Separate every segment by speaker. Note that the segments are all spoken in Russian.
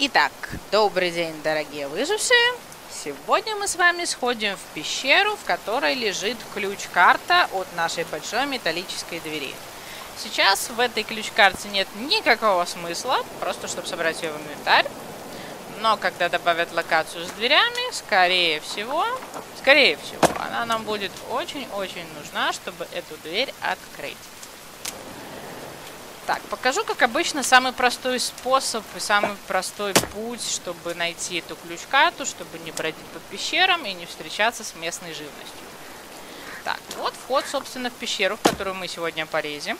Speaker 1: Итак, добрый день, дорогие выжившие! Сегодня мы с вами сходим в пещеру, в которой лежит ключ-карта от нашей большой металлической двери. Сейчас в этой ключ-карте нет никакого смысла, просто чтобы собрать ее в инвентарь. Но когда добавят локацию с дверями, скорее всего, скорее всего, она нам будет очень-очень нужна, чтобы эту дверь открыть. Так, покажу, как обычно, самый простой способ и самый простой путь, чтобы найти эту ключ-карту, чтобы не бродить по пещерам и не встречаться с местной живностью. Так, вот вход, собственно, в пещеру, в которую мы сегодня полезем.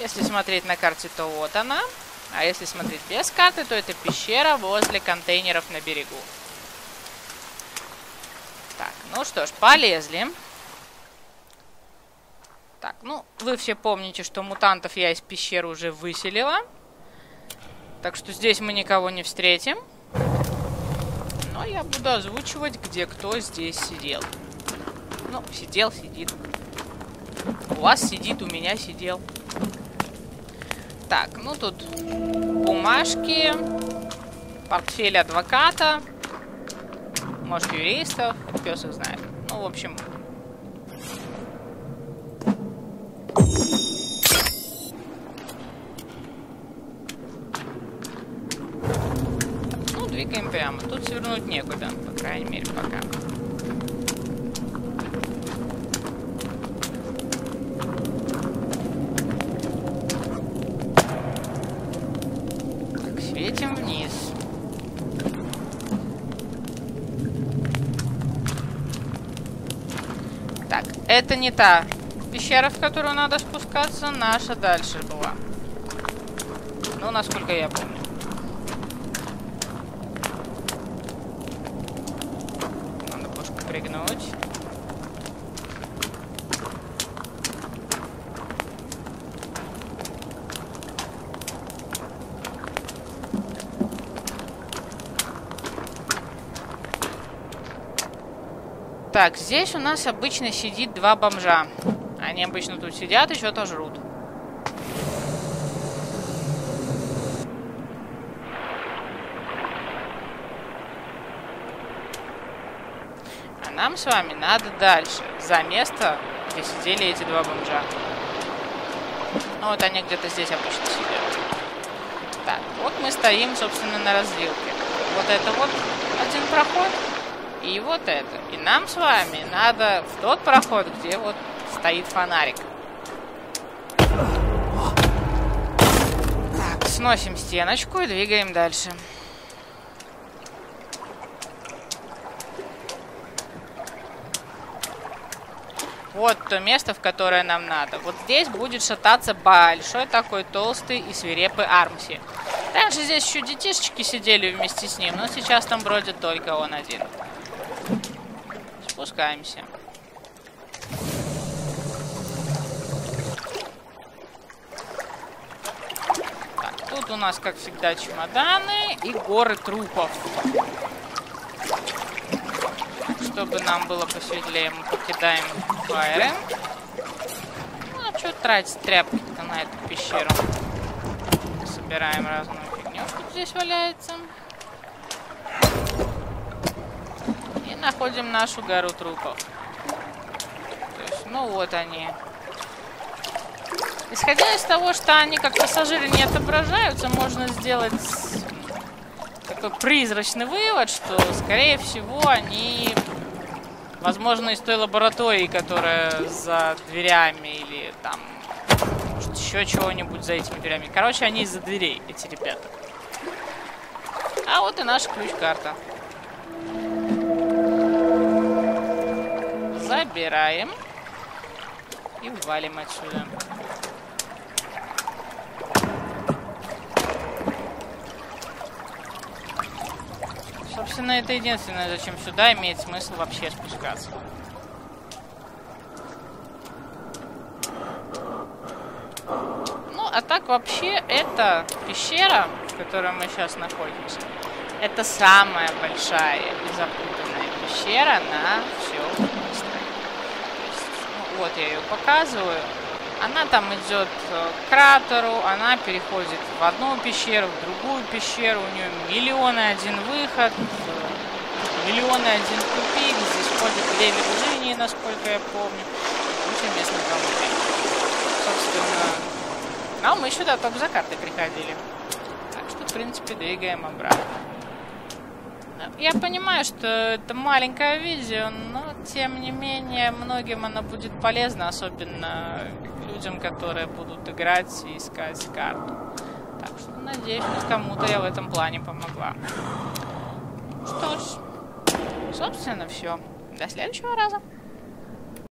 Speaker 1: Если смотреть на карте, то вот она. А если смотреть без карты, то это пещера возле контейнеров на берегу. Так, ну что ж, полезли. Так, ну, вы все помните, что мутантов я из пещеры уже выселила. Так что здесь мы никого не встретим. Но я буду озвучивать, где кто здесь сидел. Ну, сидел, сидит. У вас сидит, у меня сидел. Так, ну тут бумажки, портфель адвоката, может юристов, пес их знает. Ну, в общем, ну, двигаем прямо. Тут свернуть некуда, по крайней мере, пока. Так, светим вниз. Так, это не та Пещера, в которую надо спускаться, наша дальше была. Ну, насколько я помню. Пригнуть. Так, здесь у нас обычно сидит два бомжа. Они обычно тут сидят и что-то жрут. А нам с вами надо дальше, за место, где сидели эти два бомжа. Ну вот они где-то здесь обычно сидят. Так, вот мы стоим, собственно, на развилке. Вот это вот один проход, и вот это. И нам с вами надо в тот проход, где вот стоит фонарик. Так, сносим стеночку и двигаем дальше. Вот то место, в которое нам надо. Вот здесь будет шататься большой такой толстый и свирепый Армси. Раньше здесь еще детишечки сидели вместе с ним, но сейчас там бродит только он один. Спускаемся. Тут у нас, как всегда, чемоданы и горы трупов. Чтобы нам было посветлее, мы покидаем фаеры. Ну, а что тратить тряпки-то на эту пещеру? Собираем разную фигню, что здесь валяется. И находим нашу гору трупов. То есть, ну вот они. Исходя из того, что они как пассажиры не отображаются, можно сделать такой призрачный вывод, что, скорее всего, они, возможно, из той лаборатории, которая за дверями или там, может, еще чего-нибудь за этими дверями. Короче, они из-за дверей, эти ребята. А вот и наша ключ-карта. Забираем. И валим отсюда. Собственно, это единственное, зачем сюда имеет смысл вообще спускаться. Ну, а так вообще, эта пещера, в которой мы сейчас находимся, это самая большая и запутанная пещера на все острове. Ну, вот я ее показываю. Она там идет к кратеру, она переходит в одну пещеру, в другую пещеру, у нее миллионы один выход, миллионы один тупик, здесь ходят две линии, насколько я помню, куча местных галопей. Собственно, а мы сюда только за картой приходили. Так что, в принципе, двигаем обратно. Я понимаю, что это маленькое видео, но тем не менее многим оно будет полезно, особенно людям, которые будут играть и искать карту. Так что надеюсь, что кому-то я в этом плане помогла. Что ж, собственно, все. До следующего раза.